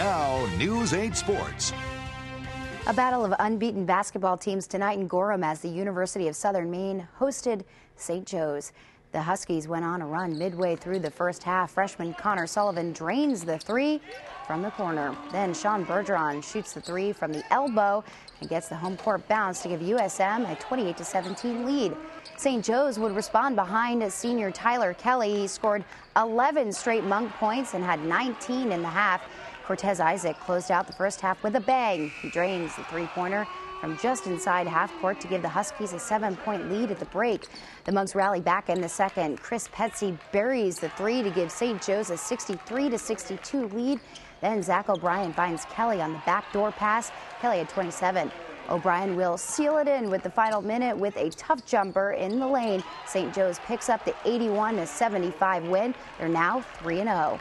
Now, News 8 Sports. A battle of unbeaten basketball teams tonight in Gorham as the University of Southern Maine hosted St. Joe's. The Huskies went on a run midway through the first half. Freshman Connor Sullivan drains the three from the corner. Then Sean Bergeron shoots the three from the elbow and gets the home court bounce to give USM a 28 17 lead. St. Joe's would respond behind senior Tyler Kelly. He scored 11 straight monk points and had 19 in the half. Cortez Isaac closed out the first half with a bang. He drains the three pointer from just inside half court to give the Huskies a seven point lead at the break. The Monks rally back in the second. Chris Petsy buries the three to give St. Joe's a 63 62 lead. Then Zach O'Brien finds Kelly on the backdoor pass. Kelly at 27. O'Brien will seal it in with the final minute with a tough jumper in the lane. St. Joe's picks up the 81 75 win. They're now 3 0.